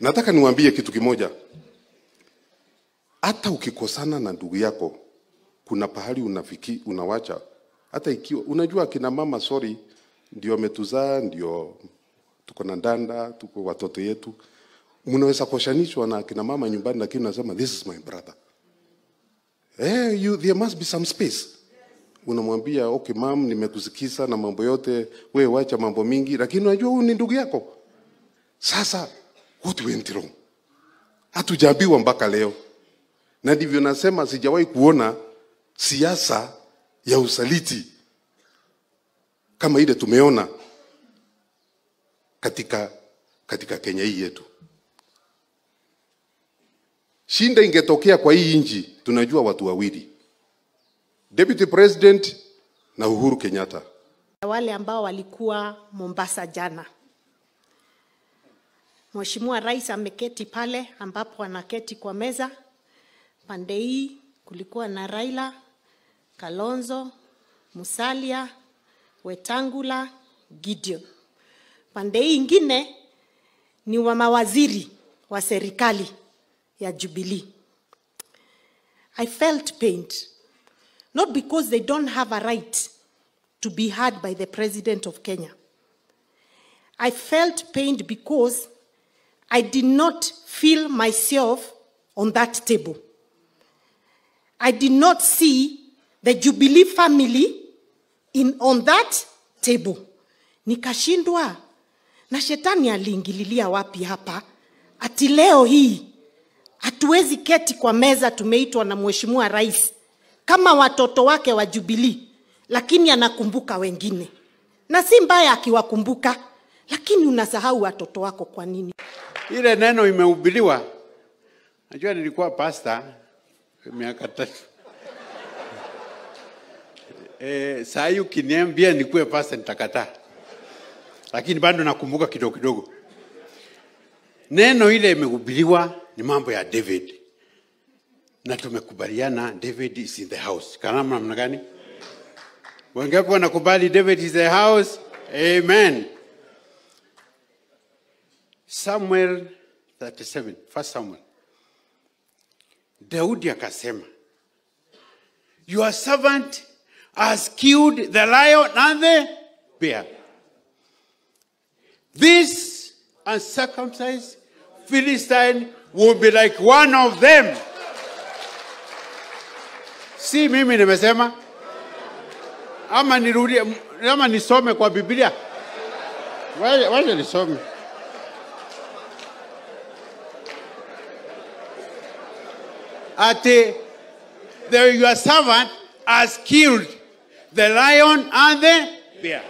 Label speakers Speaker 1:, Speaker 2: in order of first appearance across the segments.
Speaker 1: Nataka niwaambie kitu kimoja, hata ukikosana na ndugu yako, kuna pahali unafiki, unawacha hata ikiwa unajua kina mama sorry, ndio ametuzaa, ndio tuko na ndanda, tuko watoto yetu, mnaweza koshanishwa na kina mama nyumbani, lakini unasema this is my brother. Eh, you, there must be some space. Unamwambia okay mam, nimekusikiza na mambo yote, we wacha mambo mingi, lakini unajua huyu ni ndugu yako. Sasa what went wrong? Hatujaambiwa mpaka leo, na ndivyo nasema sijawahi kuona siasa ya usaliti kama ile tumeona katika, katika Kenya hii yetu. Shinda ingetokea kwa hii nchi, tunajua watu wawili, Deputy President na Uhuru Kenyatta.
Speaker 2: wale ambao walikuwa Mombasa jana. Mheshimiwa Rais ameketi pale ambapo anaketi kwa meza. Pande hii kulikuwa na Raila, Kalonzo, Musalia, Wetangula, Gideon. Pande hii ingine ni wa mawaziri wa serikali ya Jubilee. I felt pained, not because they don't have a right to be heard by the President of Kenya. I felt pained because I did not feel myself on that table. I did not see the Jubilee family in, on that table. Nikashindwa na shetani aliingililia wapi hapa? Ati leo hii hatuwezi keti kwa meza, tumeitwa na mheshimiwa rais kama watoto wake wa Jubilee, lakini anakumbuka wengine, na si mbaya akiwakumbuka, lakini unasahau watoto wako. Kwa nini?
Speaker 3: Ile neno imehubiriwa. Najua nilikuwa pasta miaka tatu. E, saa hii ukiniambia nikuwe pasta nitakataa, lakini bado nakumbuka kidogo kidogo. Neno ile imehubiriwa ni mambo ya David, na tumekubaliana David is in the house. Kana namna gani? Wangapi wanakubali David is the house? Amen. Samuel 37, first Samuel. Daudi akasema, Your servant has killed the lion and the bear. This uncircumcised Philistine will be like one of them. Si mimi nimesema, ama nirudie, ama nisome kwa Biblia. Wacha wacha Ati the, your servant has killed the lion and the bear.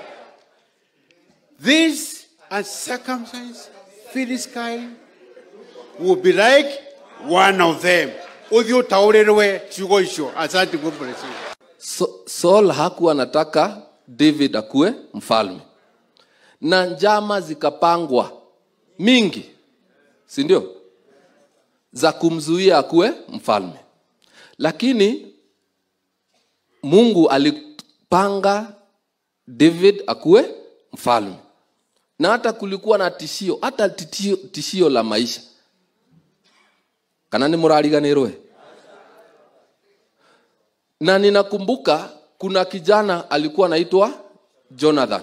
Speaker 3: This uncircumcised Philistine will be like one of them. Uthi utaũrĩrwe ciugo isho. Asante God bless you.
Speaker 4: Saul hakuwa anataka David akuwe mfalme, na njama zikapangwa mingi, si ndio, za kumzuia akuwe mfalme, lakini Mungu alipanga David akuwe mfalme, na hata kulikuwa na tishio, hata tishio, tishio la maisha. Kana mũrariganĩrwe na ninakumbuka kuna kijana alikuwa anaitwa Jonathan.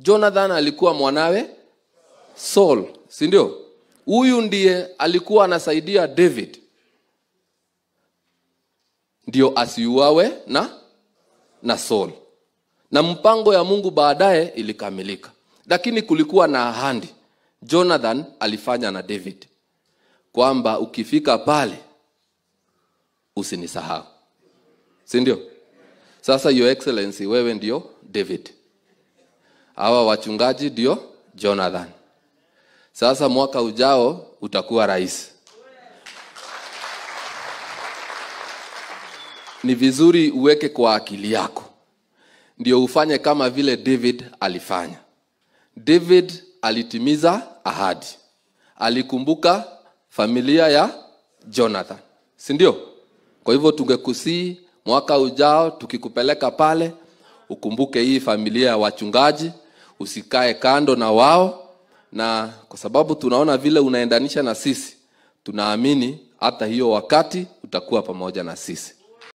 Speaker 4: Jonathan alikuwa mwanawe Saul, si ndio? Huyu ndiye alikuwa anasaidia David. Ndio asiuawe na na Saul, na mpango ya Mungu baadaye ilikamilika, lakini kulikuwa na ahadi Jonathan alifanya na David. Kwamba ukifika pale usinisahau. Si ndio? Sasa your excellency, wewe ndio David, hawa wachungaji ndio Jonathan. Sasa mwaka ujao utakuwa rais. Ni vizuri uweke kwa akili yako, ndio ufanye kama vile David alifanya. David alitimiza ahadi, alikumbuka familia ya Jonathan, si ndio? Kwa hivyo tungekusii mwaka ujao tukikupeleka pale, ukumbuke hii familia ya wachungaji, usikae kando na wao, na kwa sababu tunaona vile unaendanisha na sisi tunaamini hata hiyo wakati utakuwa pamoja na sisi